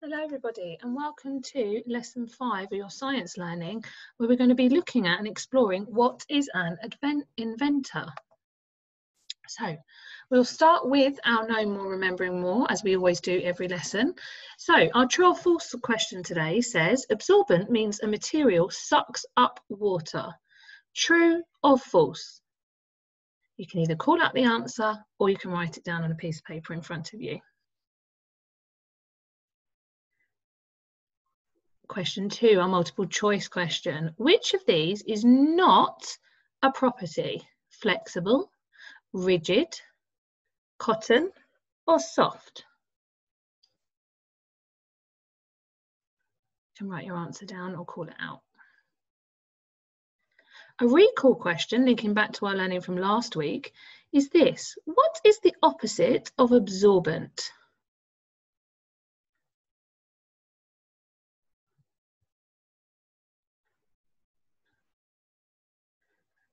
Hello everybody and welcome to lesson five of your science learning where we're going to be looking at and exploring what is an inventor. So we'll start with our know more remembering more as we always do every lesson. So our true or false question today says absorbent means a material sucks up water. True or false? You can either call out the answer or you can write it down on a piece of paper in front of you. Question two, our multiple choice question. Which of these is not a property? Flexible, rigid, cotton, or soft? You can write your answer down or call it out. A recall question, linking back to our learning from last week, is this. What is the opposite of absorbent?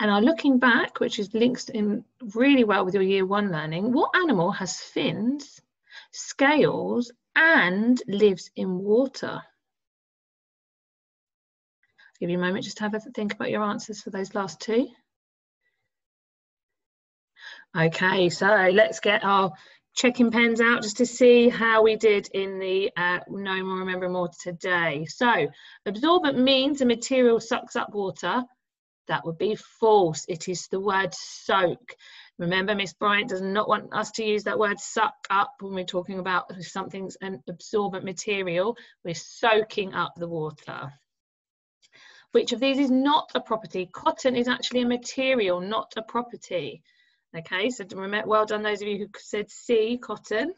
And are looking back, which is links in really well with your year one learning, what animal has fins, scales, and lives in water? give you a moment just to have a think about your answers for those last two. Okay, so let's get our checking pens out just to see how we did in the uh, More Remember More today. So absorbent means a material sucks up water that would be false. It is the word soak. Remember, Miss Bryant does not want us to use that word suck up when we're talking about something's an absorbent material. We're soaking up the water. Which of these is not a property? Cotton is actually a material, not a property. Okay, so well done those of you who said C, cotton.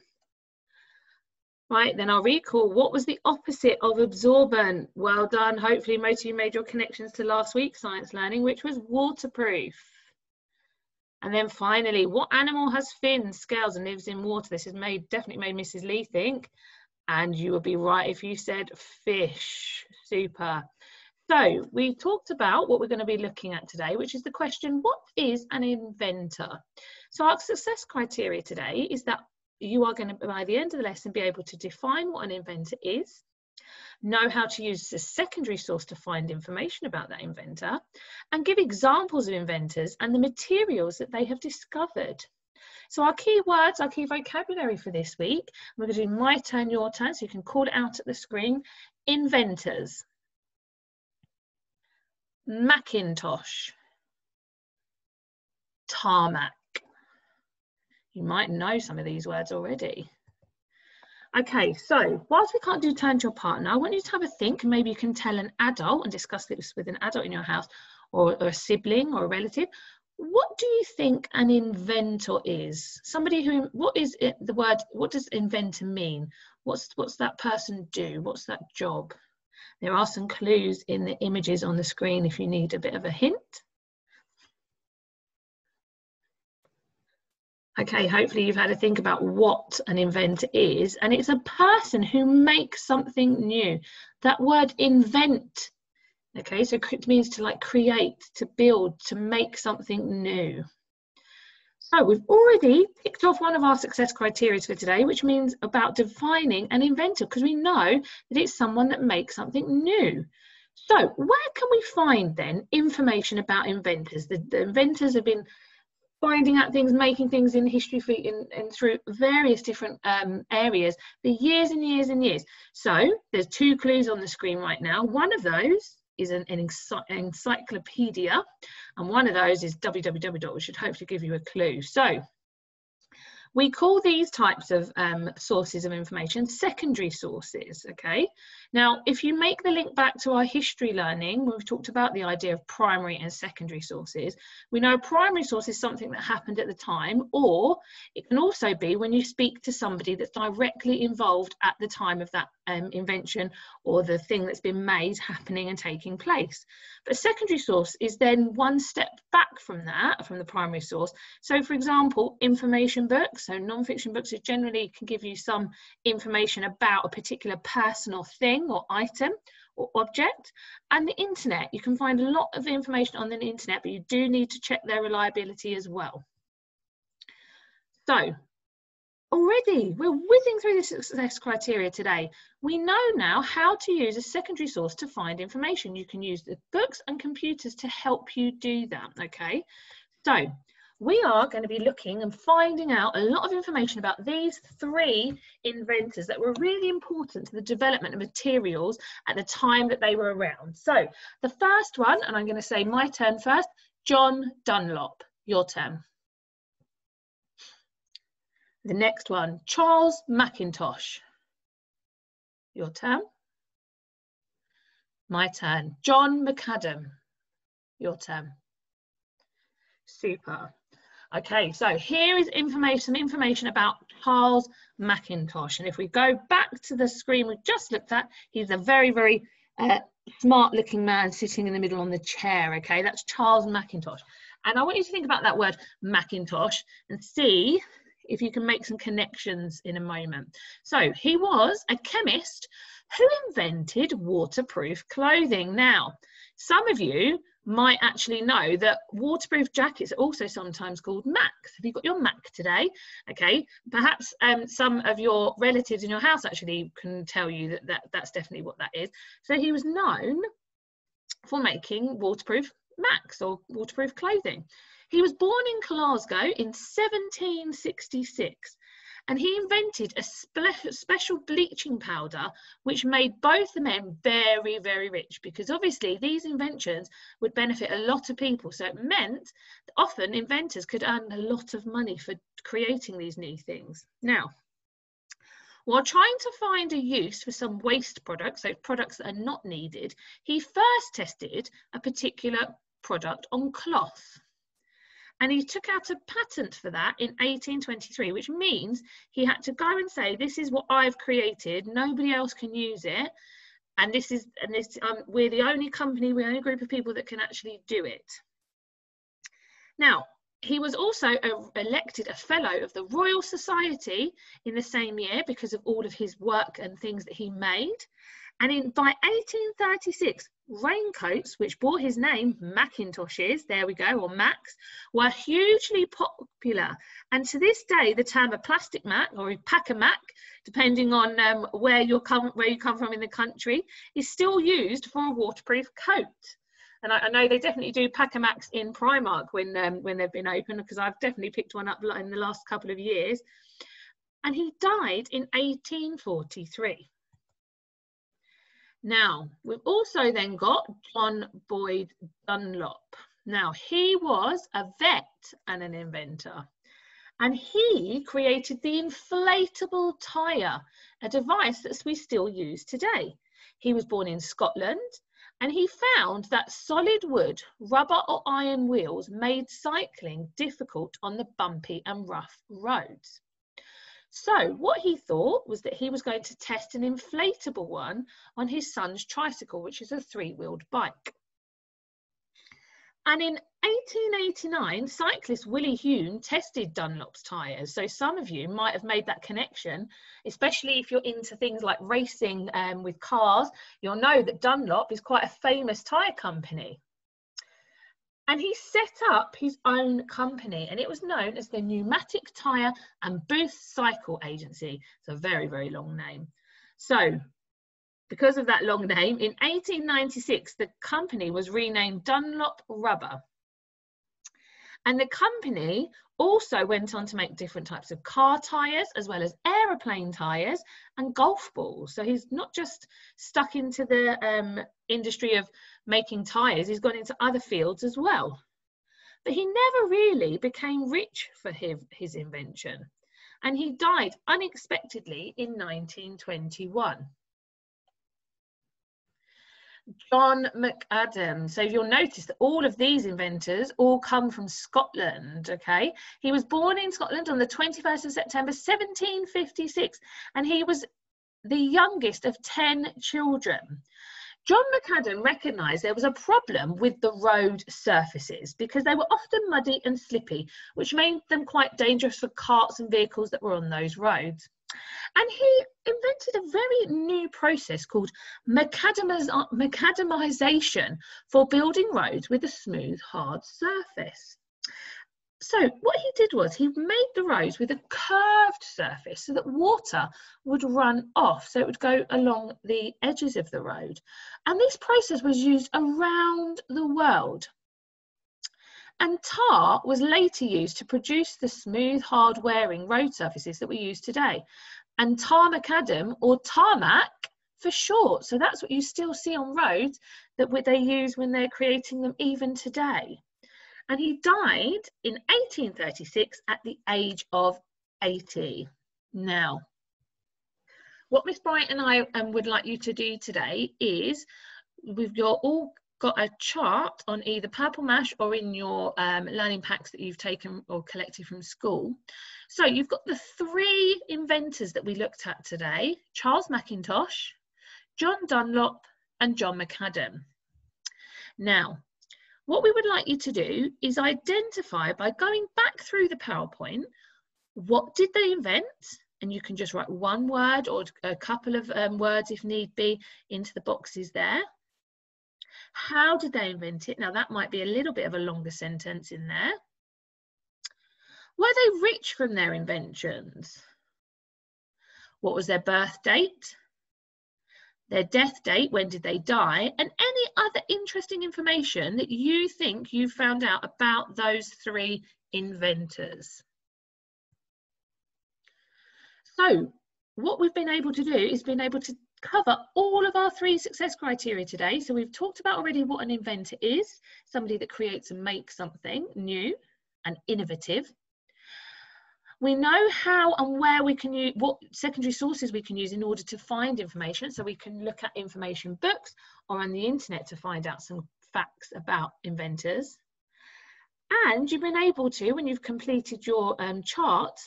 Right, then I'll recall what was the opposite of absorbent? Well done. Hopefully most of you made your connections to last week's science learning, which was waterproof. And then finally, what animal has fins, scales, and lives in water? This has made definitely made Mrs. Lee think. And you would be right if you said fish. Super. So we talked about what we're going to be looking at today, which is the question, what is an inventor? So our success criteria today is that you are going to, by the end of the lesson, be able to define what an inventor is, know how to use a secondary source to find information about that inventor, and give examples of inventors and the materials that they have discovered. So our key words, our key vocabulary for this week, we're going to do my turn, your turn, so you can call it out at the screen. Inventors. Macintosh. Tarmac. You might know some of these words already. Okay, so whilst we can't do turn to your partner, I want you to have a think. Maybe you can tell an adult and discuss this with an adult in your house or, or a sibling or a relative. What do you think an inventor is? Somebody who, what is it, the word, what does inventor mean? What's, what's that person do? What's that job? There are some clues in the images on the screen if you need a bit of a hint. Okay, hopefully you've had to think about what an inventor is, and it's a person who makes something new. That word invent, okay, so it means to like create, to build, to make something new. So we've already ticked off one of our success criteria for today, which means about defining an inventor, because we know that it's someone that makes something new. So where can we find then information about inventors? The, the inventors have been finding out things, making things in history for, in, in through various different um, areas for years and years and years. So there's two clues on the screen right now. One of those is an, an encyclopedia, and one of those is www, which should hopefully give you a clue. So we call these types of um, sources of information secondary sources, okay? Now, if you make the link back to our history learning, we've talked about the idea of primary and secondary sources. We know a primary source is something that happened at the time, or it can also be when you speak to somebody that's directly involved at the time of that um, invention or the thing that's been made happening and taking place. But a secondary source is then one step back from that, from the primary source. So for example, information books, so non-fiction books generally can give you some information about a particular person or thing or item or object. And the internet, you can find a lot of information on the internet, but you do need to check their reliability as well. So already we're whizzing through the success criteria today we know now how to use a secondary source to find information you can use the books and computers to help you do that okay so we are going to be looking and finding out a lot of information about these three inventors that were really important to the development of materials at the time that they were around. So the first one, and I'm going to say my turn first, John Dunlop, your turn. The next one, Charles Mackintosh, your turn. My turn, John McAdam, your turn. Super. Okay, so here is information, some information about Charles Mackintosh. And if we go back to the screen we just looked at, he's a very, very uh, smart looking man sitting in the middle on the chair. Okay, that's Charles Mackintosh. And I want you to think about that word Macintosh and see if you can make some connections in a moment. So he was a chemist who invented waterproof clothing. Now, some of you might actually know that waterproof jackets are also sometimes called Macs. Have you got your Mac today? Okay, perhaps um, some of your relatives in your house actually can tell you that, that that's definitely what that is. So he was known for making waterproof Macs or waterproof clothing. He was born in Glasgow in 1766 and he invented a spe special bleaching powder which made both the men very very rich because obviously these inventions would benefit a lot of people so it meant that often inventors could earn a lot of money for creating these new things now while trying to find a use for some waste products, so products that are not needed, he first tested a particular product on cloth. And he took out a patent for that in 1823, which means he had to go and say, this is what I've created, nobody else can use it. And this is, and this, um, we're the only company, we're the only group of people that can actually do it. Now, he was also a, elected a fellow of the Royal Society in the same year because of all of his work and things that he made. And in, by 1836, raincoats, which bore his name, Macintoshes, there we go, or Macs, were hugely popular. And to this day, the term a plastic Mac or a pack a Mac, depending on um, where, you come, where you come from in the country, is still used for a waterproof coat. And I, I know they definitely do Macs in Primark when, um, when they've been open, because I've definitely picked one up in the last couple of years. And he died in 1843. Now, we've also then got John Boyd Dunlop. Now, he was a vet and an inventor. And he created the inflatable tyre, a device that we still use today. He was born in Scotland and he found that solid wood, rubber or iron wheels made cycling difficult on the bumpy and rough roads. So what he thought was that he was going to test an inflatable one on his son's tricycle, which is a three-wheeled bike. And in 1889, cyclist Willie Hume tested Dunlop's tyres. So some of you might have made that connection, especially if you're into things like racing um, with cars. You'll know that Dunlop is quite a famous tyre company. And he set up his own company and it was known as the Pneumatic Tyre and Booth Cycle Agency. It's a very, very long name. So because of that long name, in 1896, the company was renamed Dunlop Rubber. And the company also went on to make different types of car tyres as well as aeroplane tyres and golf balls. So he's not just stuck into the um, industry of making tyres, he's gone into other fields as well. But he never really became rich for his, his invention. And he died unexpectedly in 1921. John McAdam. So you'll notice that all of these inventors all come from Scotland, okay? He was born in Scotland on the 21st of September 1756 and he was the youngest of 10 children. John McAdam recognised there was a problem with the road surfaces because they were often muddy and slippy, which made them quite dangerous for carts and vehicles that were on those roads. And he invented a very new process called macadamization for building roads with a smooth, hard surface. So what he did was he made the roads with a curved surface so that water would run off, so it would go along the edges of the road. And this process was used around the world. And tar was later used to produce the smooth, hard-wearing road surfaces that we use today. And tar macadam, or tarmac for short. So that's what you still see on roads that they use when they're creating them even today and he died in 1836 at the age of 80. Now, what Miss Bright and I um, would like you to do today is we've got all got a chart on either Purple Mash or in your um, learning packs that you've taken or collected from school. So you've got the three inventors that we looked at today, Charles Mackintosh, John Dunlop and John McAdam. Now, what we would like you to do is identify by going back through the PowerPoint, what did they invent? And you can just write one word or a couple of um, words if need be into the boxes there. How did they invent it? Now that might be a little bit of a longer sentence in there. Were they rich from their inventions? What was their birth date? their death date, when did they die, and any other interesting information that you think you found out about those three inventors. So what we've been able to do is been able to cover all of our three success criteria today. So we've talked about already what an inventor is, somebody that creates and makes something new and innovative. We know how and where we can use, what secondary sources we can use in order to find information. So we can look at information books or on the internet to find out some facts about inventors. And you've been able to, when you've completed your um, chart,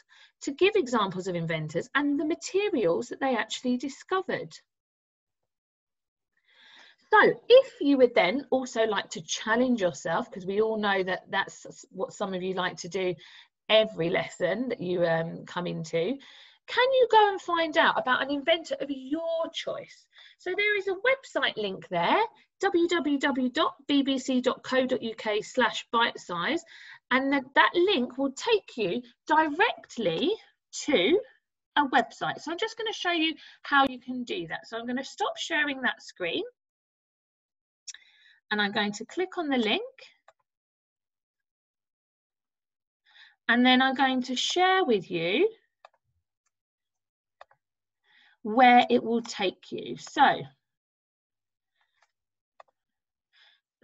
to give examples of inventors and the materials that they actually discovered. So if you would then also like to challenge yourself, because we all know that that's what some of you like to do every lesson that you um, come into, can you go and find out about an inventor of your choice? So there is a website link there, www.bbc.co.uk slash bitesize, and that, that link will take you directly to a website. So I'm just going to show you how you can do that. So I'm going to stop sharing that screen and I'm going to click on the link And then I'm going to share with you where it will take you. So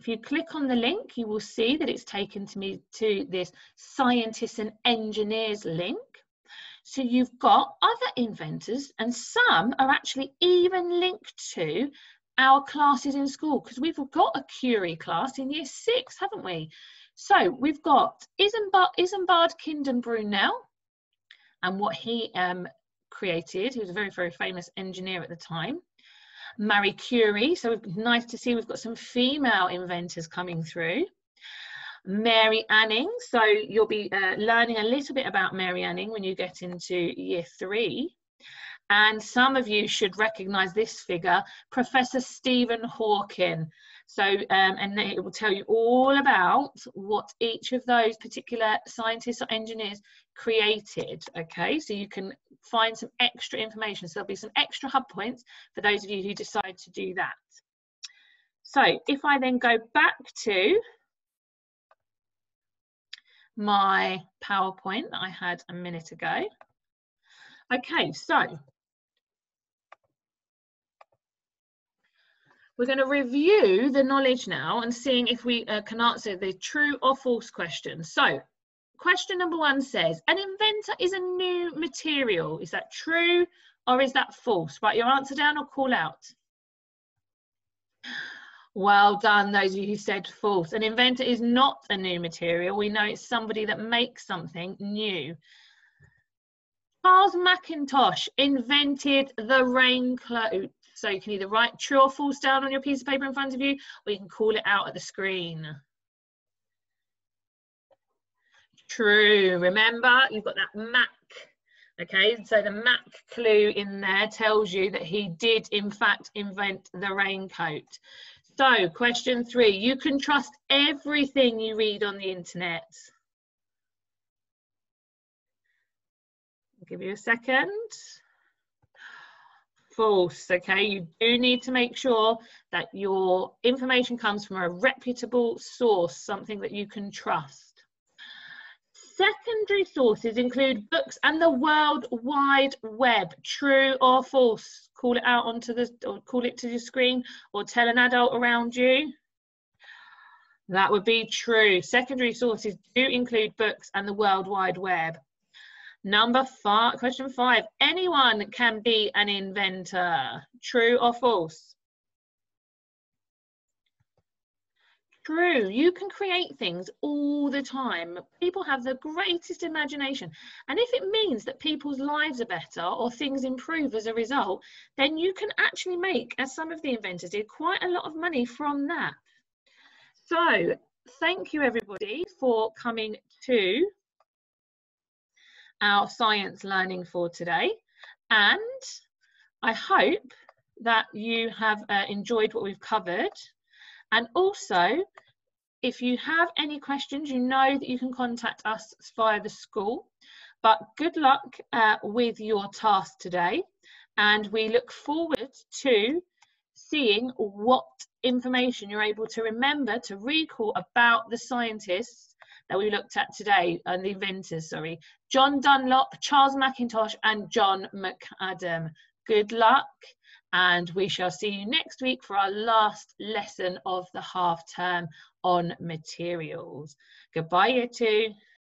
if you click on the link, you will see that it's taken to me to this scientists and engineers link. So you've got other inventors and some are actually even linked to our classes in school because we've got a Curie class in year six, haven't we? So we've got Isambard, Isambard Kingdom Brunel and what he um, created. He was a very, very famous engineer at the time. Marie Curie, so nice to see we've got some female inventors coming through. Mary Anning, so you'll be uh, learning a little bit about Mary Anning when you get into year three. And some of you should recognize this figure, Professor Stephen Hawking. So, um, and it will tell you all about what each of those particular scientists or engineers created. Okay, so you can find some extra information. So there'll be some extra hub points for those of you who decide to do that. So if I then go back to my PowerPoint that I had a minute ago. Okay, so We're going to review the knowledge now and seeing if we uh, can answer the true or false question. So question number one says, an inventor is a new material. Is that true or is that false? Write your answer down or call out. Well done, those of you who said false. An inventor is not a new material. We know it's somebody that makes something new. Charles Mackintosh invented the raincoat. So you can either write true or false down on your piece of paper in front of you, or you can call it out at the screen. True, remember you've got that Mac Okay, so the Mac clue in there tells you that he did, in fact, invent the raincoat. So, question three you can trust everything you read on the internet. I'll give you a second. False, okay? You do need to make sure that your information comes from a reputable source, something that you can trust. Secondary sources include books and the World Wide Web. True or false? Call it out onto the, or call it to your screen, or tell an adult around you. That would be true. Secondary sources do include books and the World Wide Web. Number five, question five, anyone can be an inventor. True or false? True, you can create things all the time. People have the greatest imagination. And if it means that people's lives are better or things improve as a result, then you can actually make, as some of the inventors did, quite a lot of money from that. So thank you everybody for coming to our science learning for today. And I hope that you have uh, enjoyed what we've covered. And also, if you have any questions, you know that you can contact us via the school. But good luck uh, with your task today. And we look forward to seeing what information you're able to remember to recall about the scientists that we looked at today and the inventors sorry. John dunlop charles mackintosh and john mcadam. Good luck and we shall see you next week for our last lesson of the half term on materials. Goodbye you two